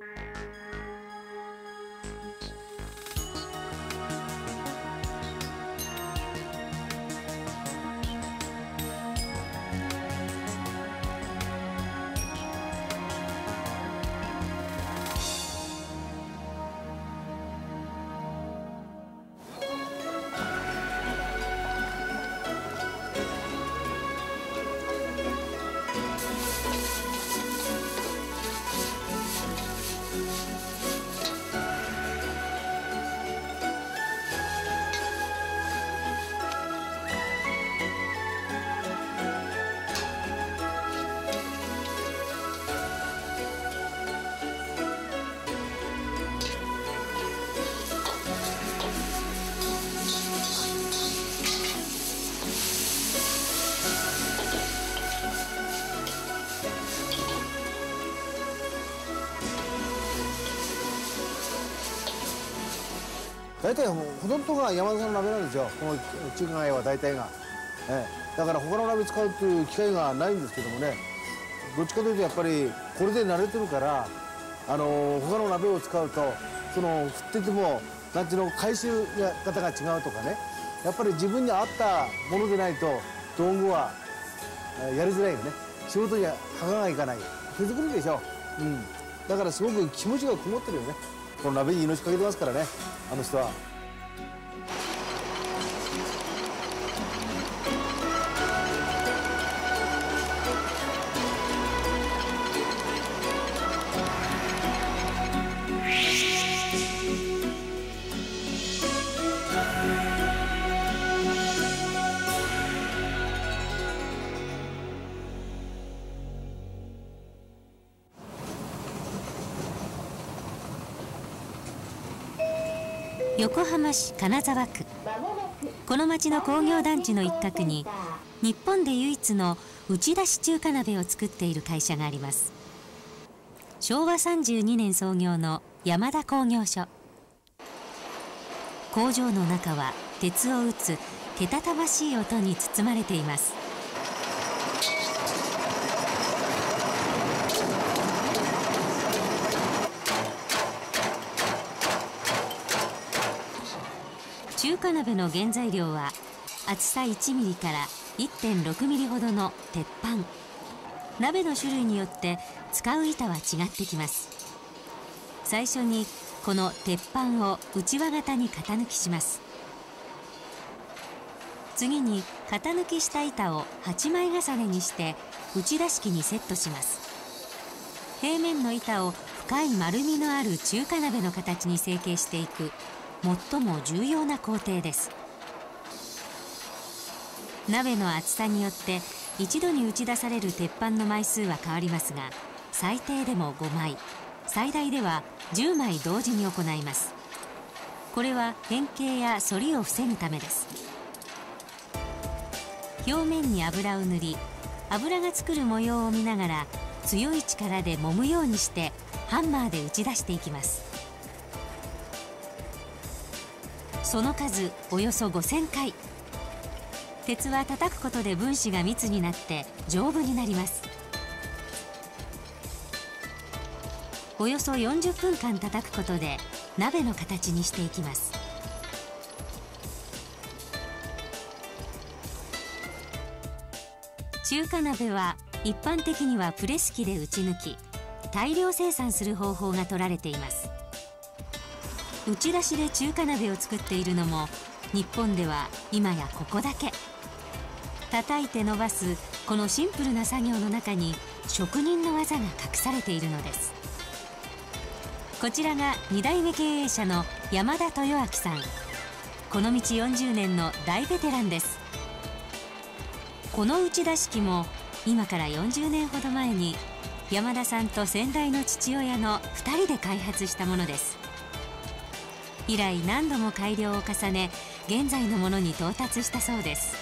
you 大体ほとんどが山田さんの鍋なんですよ。この中華街は大体が、ええ、だから他の鍋使うっていう機会がないんですけどもね。どっちかというとやっぱりこれで慣れてるからあの他の鍋を使うとその振っててもなんていうの回収方が違うとかね。やっぱり自分に合ったものでないと道具はやりづらいよね。仕事には歯がいかない。手作りでしょ、うん、だからすごく気持ちがこもってるよね。この鍋に命かけてますからねあの人は。横浜市金沢区。この町の工業団地の一角に日本で唯一の打ち出し中華鍋を作っている会社があります。昭和32年創業の山田工業所。工場の中は鉄を打つけたたましい音に包まれています。中華鍋の原材料は厚さ1ミリから1.6ミリほどの鉄板。鍋の種類によって使う板は違ってきます。最初にこの鉄板を内輪型に型抜きします。次に型抜きした板を8枚重ねにして内出し器にセットします。平面の板を深い丸みのある中華鍋の形に成形していく最も重要な工程です。鍋の厚さによって一度に打ち出される鉄板の枚数は変わりますが最低でも5枚最大では10枚同時に行います。これは変形や反りを防ぐためです。表面に油を塗り油が作る模様を見ながら強い力で揉むようにしてハンマーで打ち出していきます。その数およそ5000回。鉄は叩くことで分子が密になって丈夫になります。およそ40分間叩くことで鍋の形にしていきます。中華鍋は一般的にはプレス機で打ち抜き大量生産する方法が取られています。打ち出しで中華鍋を作っているのも日本では今やここだけ。叩いて伸ばすこのシンプルな作業の中に職人の技が隠されているのです。こちらが2代目経営者の山田豊明さん。この道40年の大ベテランです。この打ち出し機も今から40年ほど前に山田さんと先代の父親の2人で開発したものです。以来何度も改良を重ね現在のものに到達したそうです。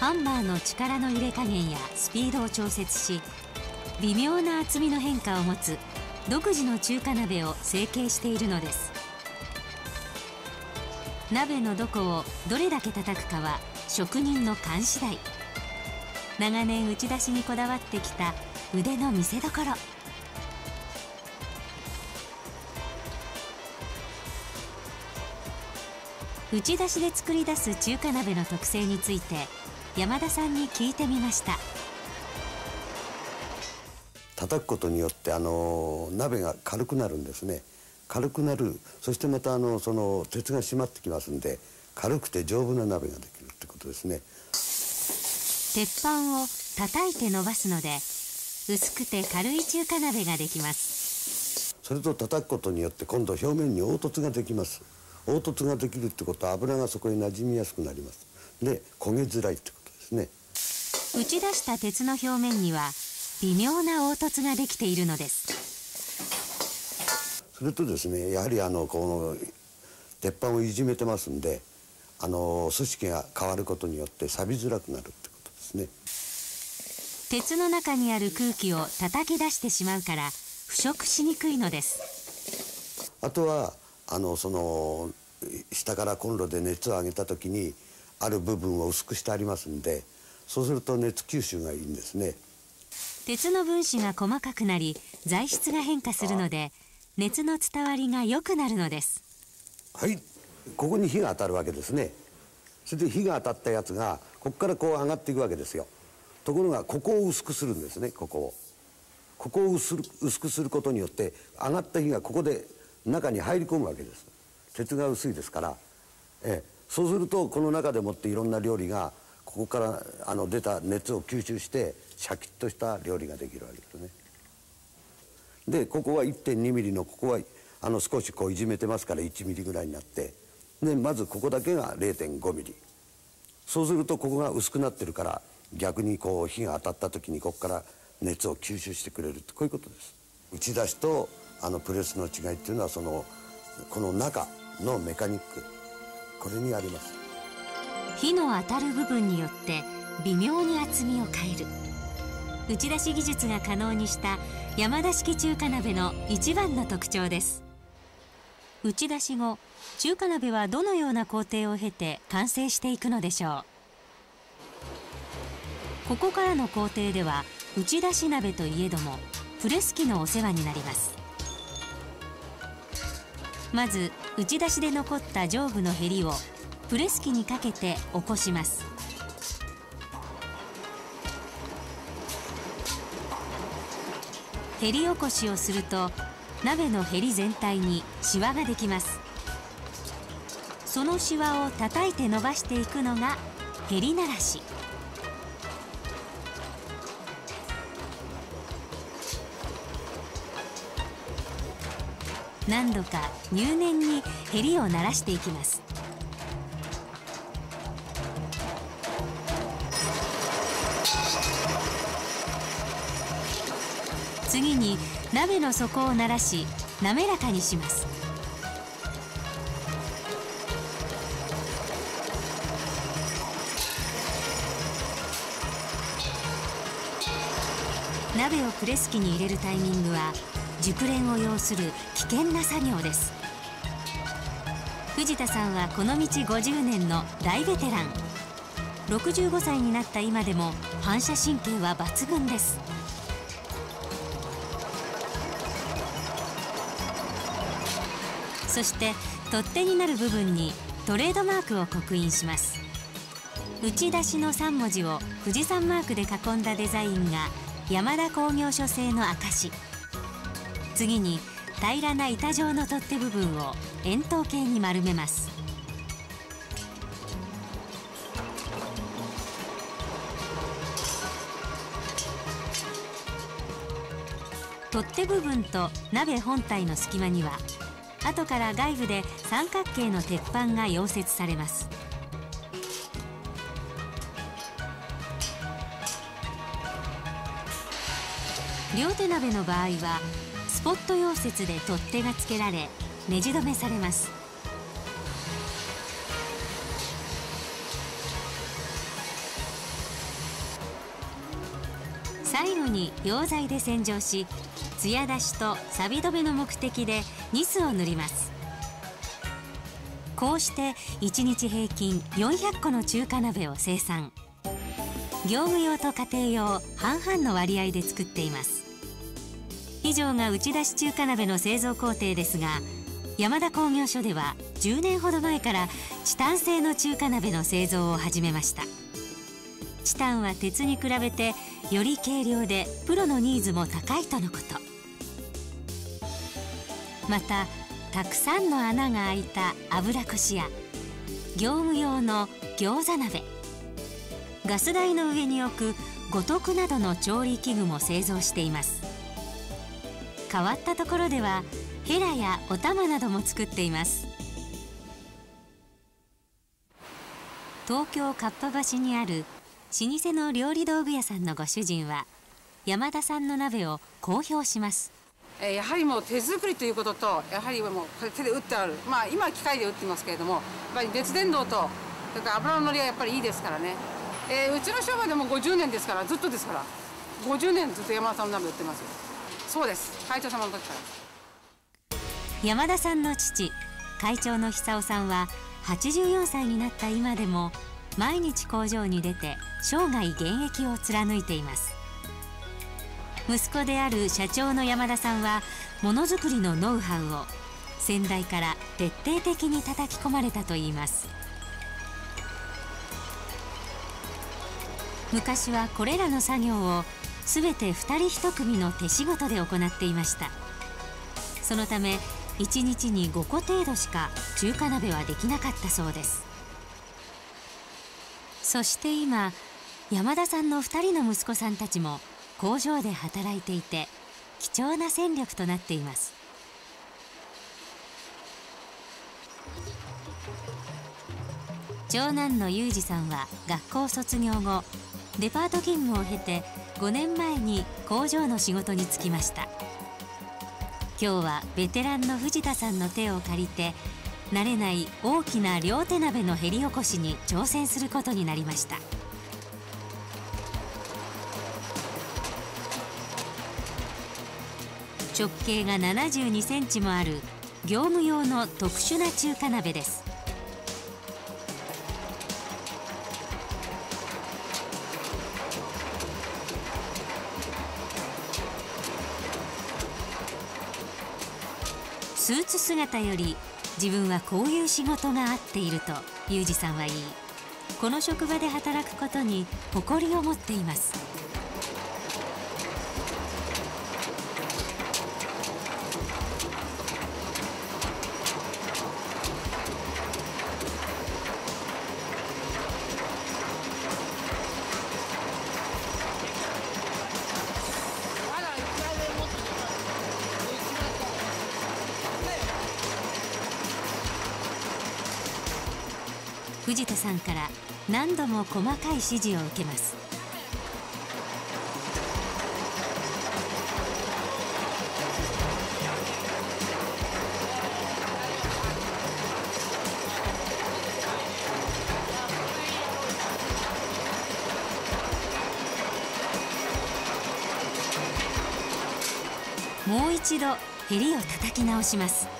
ハンマーの力の入れ加減やスピードを調節し微妙な厚みの変化を持つ独自の中華鍋を成形しているのです。鍋のどこをどれだけ叩くかは職人の勘次第。長年打ち出しにこだわってきた腕の見せ所。打ち出しで作り出す中華鍋の特性について山田さんに聞いてみました。叩くことによってあの鍋が軽くなるんですね。軽くなる。そしてまたあのその鉄が締まってきますんで軽くて丈夫な鍋ができるってことですね。鉄板を叩いて伸ばすので薄くて軽い中華鍋ができます。それと叩くことによって今度表面に凹凸ができます凹凸ができるってことは油がそこに馴染みやすくなります。で焦げづらいってことですね。打ち出した鉄の表面には微妙な凹凸ができているのです。それとですねやはりあのこの鉄板をいじめてますんであの組織が変わることによって錆びづらくなるってことですね。鉄の中にある空気を叩き出してしまうから腐食しにくいのです。あとはあのその下からコンロで熱を上げた時にある部分を薄くしてありますんでそうすると熱吸収がいいんですね。鉄の分子が細かくなり材質が変化するので熱の伝わりが良くなるのです。はい。ここに火が当たるわけですね。それで火が当たったやつがここからこう上がっていくわけですよ。ところがここを薄くするんですねここを。ここを薄くすることによって上がった火がここで中に入り込むわけです。鉄が薄いですから、え、そうするとこの中でもっていろんな料理がここからあの出た熱を吸収してシャキッとした料理ができるわけですね。でここは1.2ミリのここはあの少しこういじめてますから1ミリぐらいになって。でまずここだけが0.5ミリ。そうするとここが薄くなってるから逆にこう火が当たった時にここから熱を吸収してくれるってこういうことです。打ち出しとあのプレスの違いっていうのはそのこの中のメカニック。これにあります。火の当たる部分によって微妙に厚みを変える。打ち出し技術が可能にした山田式中華鍋の一番の特徴です。打ち出し後中華鍋はどのような工程を経て完成していくのでしょう。ここからの工程では打ち出し鍋といえどもプレス機のお世話になります。まず打ち出しで残った上部のへりをプレス機にかけて起こします。へり起こしをすると鍋のへり全体にシワができます。そのシワを叩いて伸ばしていくのがへりならし。何度か入念にへりを鳴らしていきます。次に鍋の底を鳴らし滑らかにします。鍋をプレス機に入れるタイミングは熟練を要する危険な作業です。藤田さんはこの道50年の大ベテラン。65歳になった今でも反射神経は抜群です。そして取っ手になる部分にトレードマークを刻印します。打ち出しの3文字を富士山マークで囲んだデザインが山田工業所製の証次に平らな板状の取っ手部分を円筒形に丸めます。取っ手部分と鍋本体の隙間には後から外部で三角形の鉄板が溶接されます。両手鍋の場合はポット溶接で取っ手がつけられネジ止めされます。最後に溶剤で洗浄し艶出しと錆止めの目的でニスを塗ります。こうして1日平均400個の中華鍋を生産。業務用と家庭用半々の割合で作っています。以上が打ち出し中華鍋の製造工程ですが山田工業所では10年ほど前からチタン製の中華鍋の製造を始めました。チタンは鉄に比べてより軽量でプロのニーズも高いとのこと。またたくさんの穴が開いた油こしや業務用の餃子鍋ガス台の上に置く五徳などの調理器具も製造しています。変わったところではヘラやお玉なども作っています。東京かっぱ橋にある老舗の料理道具屋さんのご主人は山田さんの鍋を公表します。やはりもう手作りということとやはりもう手で打ってある。まあ今は機械で打ってますけれどもやっぱり熱伝導とそれから油の乗りがやっぱりいいですからね。えー、うちの商売でも50年ですからずっとですから。50年ずっと山田さんの鍋売ってますよ。そうです。会長様の時から。山田さんの父会長の久夫さんは84歳になった今でも毎日工場に出て生涯現役を貫いています。息子である社長の山田さんはものづくりのノウハウを先代から徹底的に叩き込まれたといいます。昔はこれらの作業を全て2人1組の手仕事で行っていました。そのため1日に5個程度しか中華鍋はできなかったそうです。そして今山田さんの2人の息子さんたちも工場で働いていて貴重な戦力となっています。長男の裕二さんは学校卒業後デパート勤務を経て5年前に工場の仕事に就きました。今日はベテランの藤田さんの手を借りて慣れない大きな両手鍋のへり起こしに挑戦することになりました。直径が72センチもある業務用の特殊な中華鍋です。スーツ姿より自分はこういう仕事が合っているとユージさんは言いこの職場で働くことに誇りを持っています。藤田さんから何度も細かい指示を受けます。もう一度ヘリを叩き直します。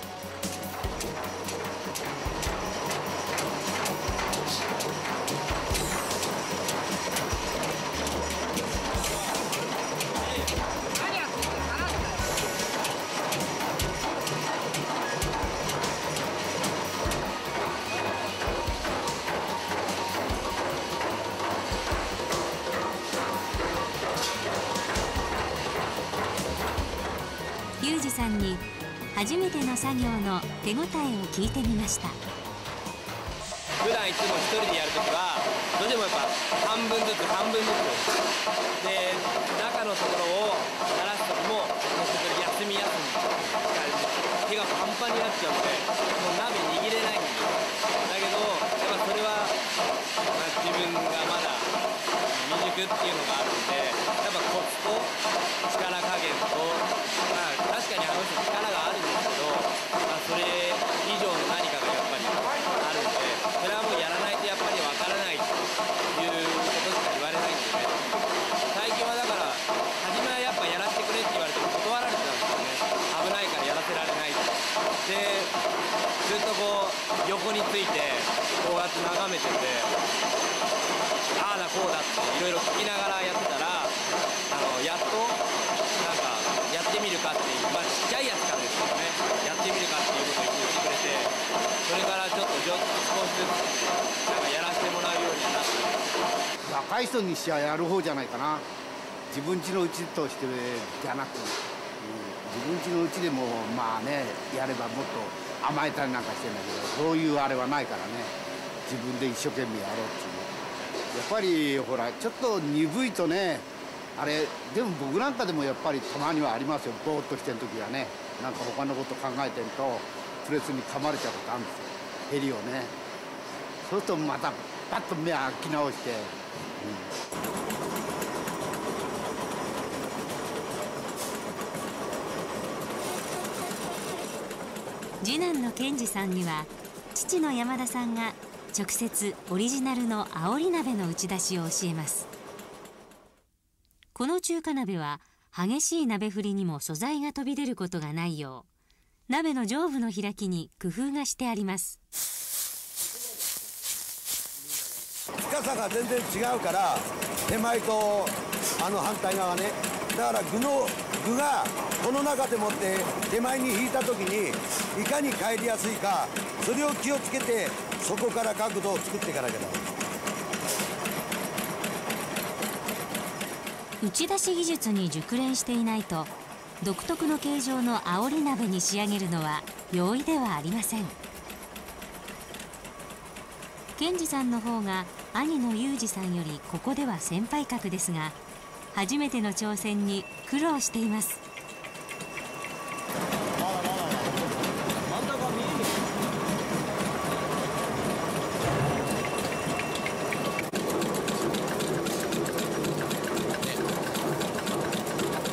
聞いてみました。普段いつも一人でやるときはどうしてもやっぱ半分ずつ半分ずつで中のところを鳴らすときも休み休み手がパンパンになっちゃうのでもう鍋握れないんですだけどやっぱそれは、まあ、自分がまだ未熟っていうのがあるんでやっぱコツと力加減と、まあ、確かにあの人力があるんですけど、まあ、それ以上の何かがやっぱりあるんでそれはもうやらないとやっぱりわからないということしか言われないんでね最近はだから初めはやっぱやらせてくれって言われても断られてたんですよね危ないからやらせられないでずっとこう横についてこうやって眺めててああだこうだっていろいろ聞きながらやってたらあのやっとなんかやってみるかっていうまあちっちゃいやつからですけどねやってみるかっていうことを言ってくれてそれからちょっと少しずつなんかやらせてもらうようになって若い人にしちゃやる方じゃないかな。自分家のうちとしてじゃなく、うん、自分家のうちでもまあねやればもっと甘えたりなんかしてんだけどそういうあれはないからね。自分で一生懸命やろうっていう。やっぱりほらちょっと鈍いとねあれでも僕なんかでもやっぱりたまにはありますよ。ぼーっとしてる時はねなんか他のこと考えてるとプレスに噛まれちゃうことあるんですよ。ヘリをね。そうするとまたパッと目開き直して、次男の健二さんには父の山田さんが直接オリジナルの煽り鍋の打ち出しを教えます。この中華鍋は激しい鍋振りにも素材が飛び出ることがないよう鍋の上部の開きに工夫がしてあります。深さが全然違うから手前とあの反対側ね。だから具の具がこの中でもって手前に引いた時にいかに帰りやすいかそれを気をつけてそこから角度を作っていかなきゃダメ。打ち出し技術に熟練していないと独特の形状の煽り鍋に仕上げるのは容易ではありません。健二さんの方が兄の裕二さんよりここでは先輩格ですが初めての挑戦に苦労しています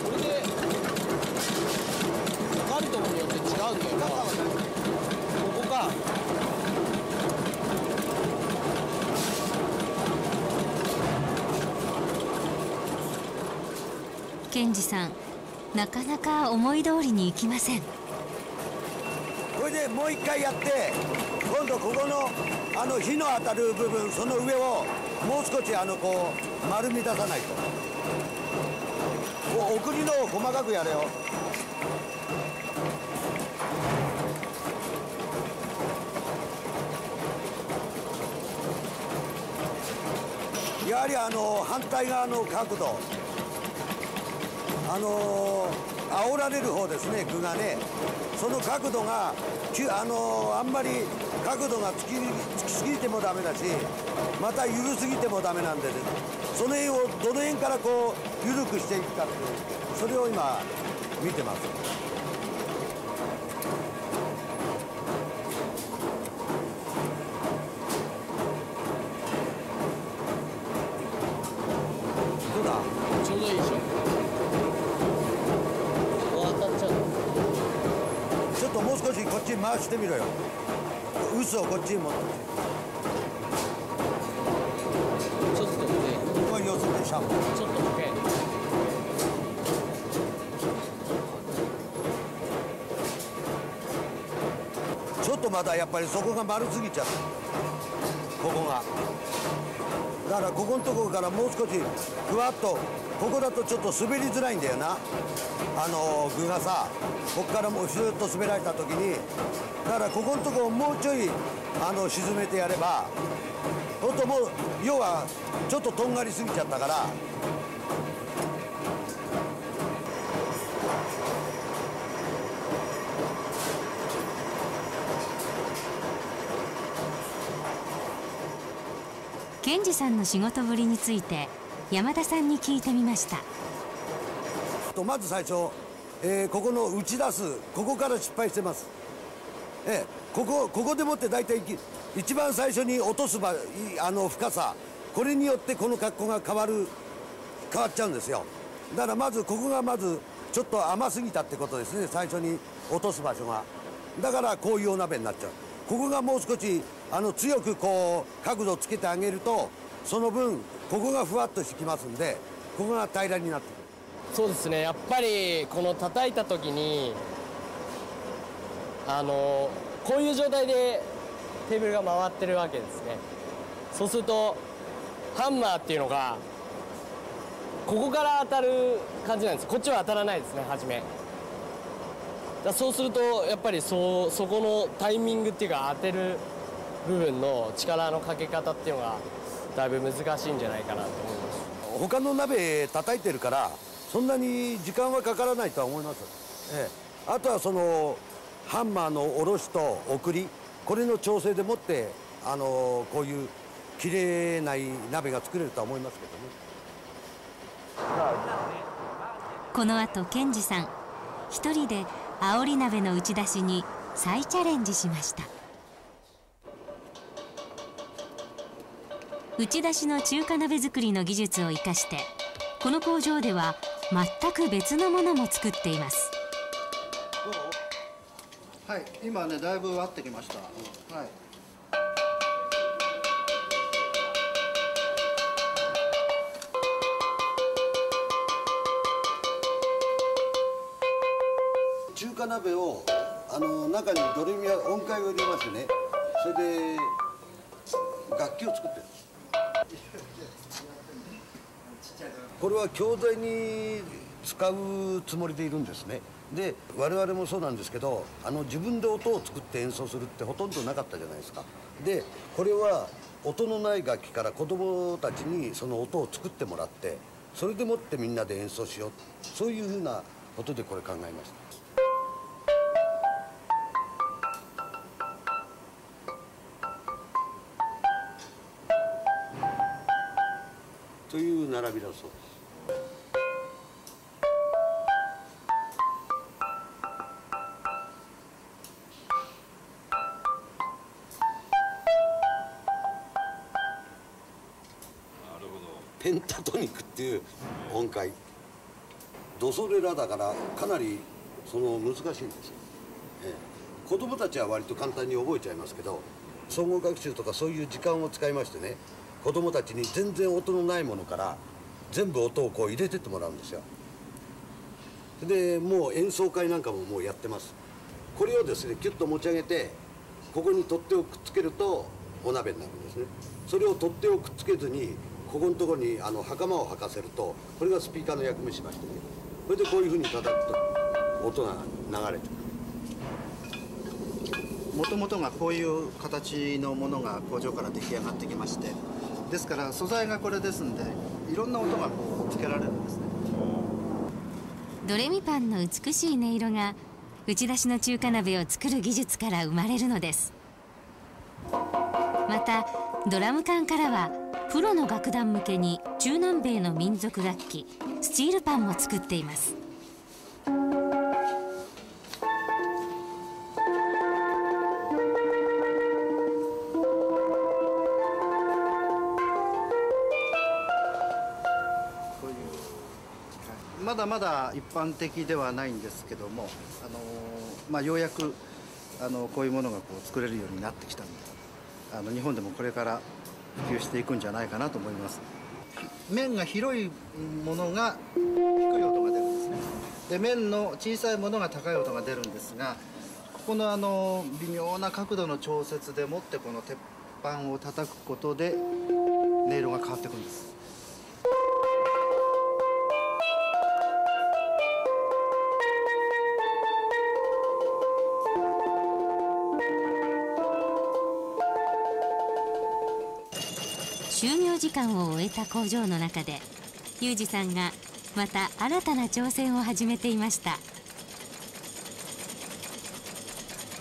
これで測るところによって違うんだよなここか健二さんなかなか思い通りにいきません。これでもう一回やって今度ここのあの火の当たる部分その上をもう少しあのこう丸み出さないと。こう送りのを細かくやれよ。やはりあの反対側の角度。あのー煽られる方ですね具がね。その角度があのーあんまり角度がつきつきすぎてもダメだしまた緩すぎてもダメなんでね。その辺をどの辺からこう緩くしていくかっていうそれを今見てます。ともう少しこっちに回してみろよ。嘘をこっちに持ってちょっとねこう寄せてシャンプー。ちょっと向けちょっとまだやっぱりそこが丸すぎちゃったここが。だからここのところからもう少しふわっとここだとちょっと滑りづらいんだよな。あの具がさここからもうシューッと滑られた時にだからここのとこをもうちょいあの沈めてやればほんともう要はちょっととんがりすぎちゃったから。健二さんの仕事ぶりについて山田さんに聞いてみました。とまず最初、えーここの打ち出すここから失敗してます。ええここここでもって大体一番最初に落とす場あの深さこれによってこの格好が変わる変わっちゃうんですよ。だからまずここがまずちょっと甘すぎたってことですね最初に落とす場所が。だからこういうお鍋になっちゃう。ここがもう少しあの強くこう角度つけてあげるとその分ここがふわっとしてきますんでここが平らになってくる。そうですね。やっぱりこの叩いた時にあのこういう状態でテーブルが回ってるわけですね。そうするとハンマーっていうのがここから当たる感じなんです。こっちは当たらないですね初め。だそうするとやっぱりそそこのタイミングっていうか当てる部分の力のかけ方っていうのがだいぶ難しいんじゃないかなと思います。他の鍋叩いてるからそんなに時間はかからないとは思います、ええ、あとはそのハンマーの下ろしと送りこれの調整でもってあのこういう綺麗ない鍋が作れるとは思いますけどね。この後健二さん一人で煽り鍋の打ち出しに再チャレンジしました打ち出しの中華鍋作りの技術を生かしてこの工場では全く別のものも作っています。はい今ねだいぶ合ってきました。はい。中華鍋をあの中にドレミア音階を入れましてねそれで楽器を作ってるんです。これは教材に使うつもりでいるんですね。で我々もそうなんですけどあの自分で音を作って演奏するってほとんどなかったじゃないですか。でこれは音のない楽器から子供たちにその音を作ってもらってそれでもってみんなで演奏しよう。そういうふうなことでこれ考えました。という並びだそうです。ペンタトニックっていう音階ドソレラだからかなりその難しいんですよ、ええ、子供たちは割と簡単に覚えちゃいますけど総合学習とかそういう時間を使いましてね子供たちに全然音のないものから全部音をこう入れてってもらうんですよ。でもう演奏会なんかももうやってます。これをですねキュッと持ち上げてここに取っ手をくっつけるとお鍋になるんですね。それを取っ手をくっつけずにここのところにあの袴を履かせるとこれがスピーカーの役目しましてね。それでこういうふうに叩くと音が流れてくる。もともとがこういう形のものが工場から出来上がってきましてですから素材がこれですんでいろんな音がこうつけられるんですね。ドレミパンの美しい音色が打ち出しの中華鍋を作る技術から生まれるのです。またドラム缶からはプロの楽団向けに中南米の民族楽器スチールパンも作っています。まだまだ一般的ではないんですけども、あのまあ、ようやくあのこういうものがこう作れるようになってきたのであの日本でもこれから普及していくんじゃないかなと思います。面が広いものが低い音が出るんですね。で面の小さいものが高い音が出るんですがここのあの微妙な角度の調節でもってこの鉄板を叩くことで音色が変わってくるんです。終えた工場の中でユージさんがまた新たな挑戦を始めていました。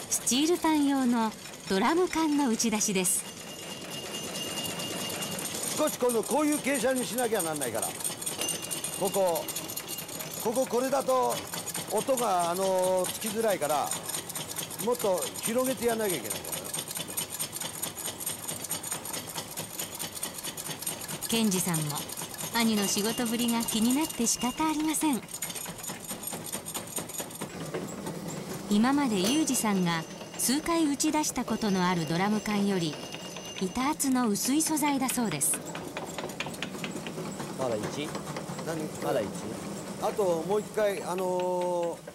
スチールパン用のドラム缶の打ち出しです。少し今度こういう傾斜にしなきゃなんないから。こここここれだと音があのつきづらいからもっと広げてやんなきゃいけない。からケンジさんも兄の仕事ぶりが気になって仕方ありません。今までユージさんが数回打ち出したことのあるドラム缶より板厚の薄い素材だそうです。まだ 1? 何？まだ 1? あともう一回あのー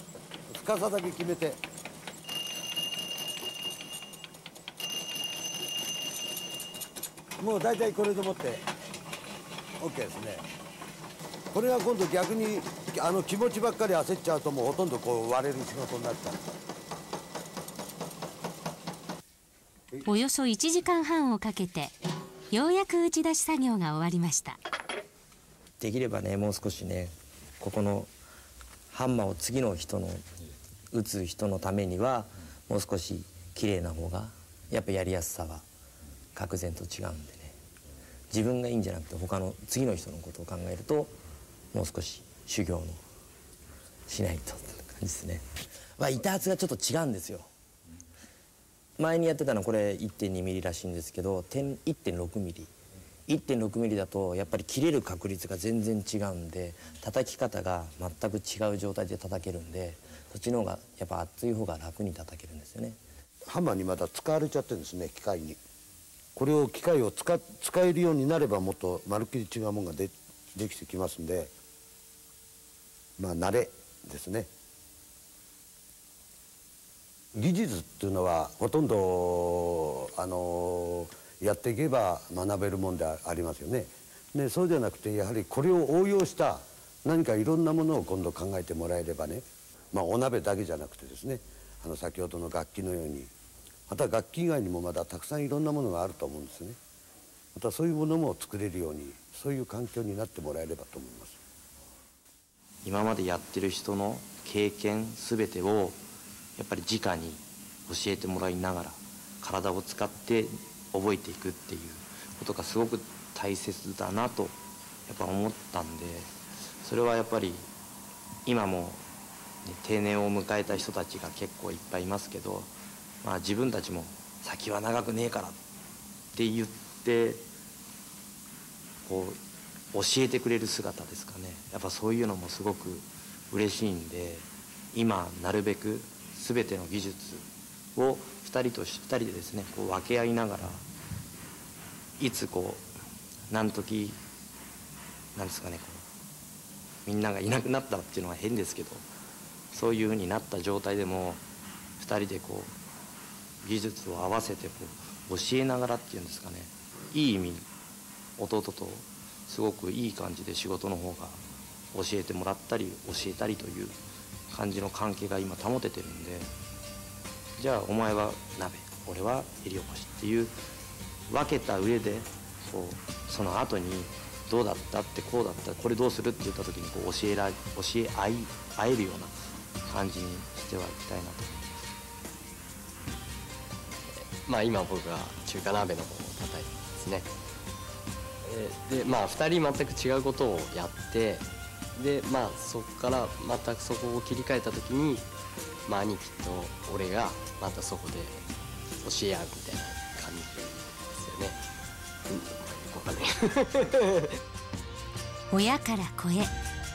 深さだけ決めて。もう大体これでもって OK ですね。これが今度逆にあの気持ちばっかり焦っちゃうともうほとんどこう割れる仕事になっちゃう。およそ1時間半をかけてようやく打ち出し作業が終わりました。できればねもう少しねここのハンマーを次の人の打つ人のためにはもう少し綺麗な方がやっぱやりやすさは格然と違うんで。ね自分がいいんじゃなくて他の次の人のことを考えるともう少し修行のしないとって感じですね、まあ、板圧がちょっと違うんですよ。前にやってたのはこれ1.2ミリらしいんですけど1.6ミリ。1.6ミリだとやっぱり切れる確率が全然違うんで叩き方が全く違う状態で叩けるんでそっちの方がやっぱ厚い方が楽に叩けるんですよね。ハンマーにまだ使われちゃってるんですね機械に。これを機械を使使えるようになればもっとまるっきり違うものがでできてきますんでまあ慣れですね。技術っていうのはほとんどあのやっていけば学べるもんでありますよね。でそうじゃなくてやはりこれを応用した何かいろんなものを今度考えてもらえればね。まあお鍋だけじゃなくてですね。あの先ほどの楽器のようにまた楽器以外にもまだたくさんいろんなものがあると思うんですね。またそういうものも作れるようにそういう環境になってもらえればと思います。今までやってる人の経験全てをやっぱり直に教えてもらいながら体を使って覚えていくっていうことがすごく大切だなとやっぱ思ったんでそれはやっぱり今も、定年を迎えた人たちが結構いっぱいいますけど、まあ、自分たちも先は長くねえからって言ってこう教えてくれる姿ですかね。やっぱそういうのもすごく嬉しいんで今なるべく全ての技術を2人と2人でですねこう分け合いながらいつこう何時なんですかねこうみんながいなくなったっていうのは変ですけどそういうふうになった状態でも2人でこう技術を合わせてこう教えながらっていうんですかね。いい意味に弟とすごくいい感じで仕事の方が教えてもらったり教えたりという感じの関係が今保ててるんで。じゃあお前は鍋俺は襟起こしっていう。分けた上でこうその後にどうだったってこうだったこれどうするって言った時にこう教えら教え合い合えるような感じにしてはいきたいなと。まあ今僕が中華鍋の方を叩いてますね。えでまあ2人全く違うことをやってでまあそこから全くそこを切り替えた時に、まあ、兄貴と俺がまたそこで教え合うみたいな感じですよね、うん、分かんない親から子へ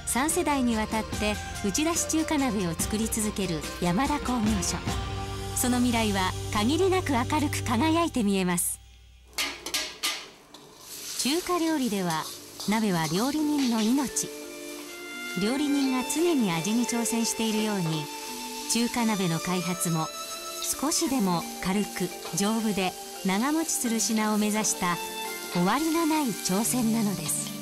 3世代にわたって打ち出し中華鍋を作り続ける山田工業所。その未来は限りなく明るく輝いて見えます。中華料理では鍋は料理人の命。料理人が常に味に挑戦しているように中華鍋の開発も少しでも軽く丈夫で長持ちする品を目指した終わりのない挑戦なのです。